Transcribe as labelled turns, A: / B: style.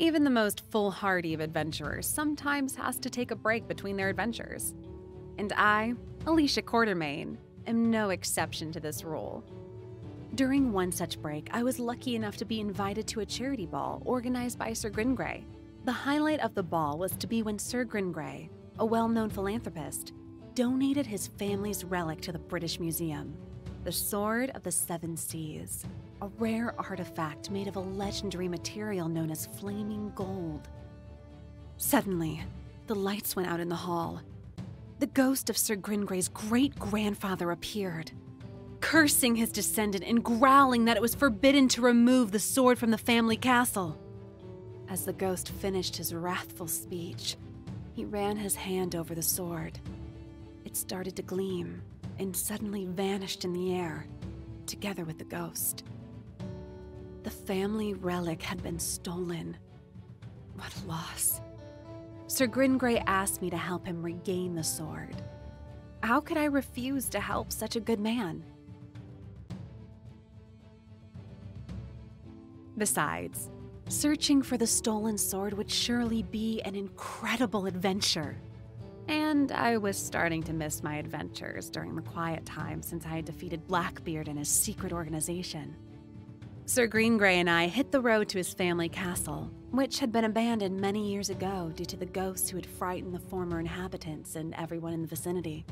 A: Even the most foolhardy of adventurers sometimes has to take a break between their adventures. And I, Alicia Quatermain, am no exception to this rule. During one such break, I was lucky enough to be invited to a charity ball organized by Sir Gringray. The highlight of the ball was to be when Sir Gringray, a well known philanthropist, donated his family's relic to the British Museum the Sword of the Seven Seas, a rare artifact made of a legendary material known as flaming gold. Suddenly, the lights went out in the hall. The ghost of Sir Gringray's great grandfather appeared, cursing his descendant and growling that it was forbidden to remove the sword from the family castle. As the ghost finished his wrathful speech, he ran his hand over the sword. It started to gleam and suddenly vanished in the air, together with the ghost. The family relic had been stolen. What a loss. Sir Gringray asked me to help him regain the sword. How could I refuse to help such a good man? Besides, searching for the stolen sword would surely be an incredible adventure. And I was starting to miss my adventures during the quiet time since I had defeated Blackbeard and his secret organization. Sir Gringray and I hit the road to his family castle, which had been abandoned many years ago due to the ghosts who had frightened the former inhabitants and everyone in the vicinity.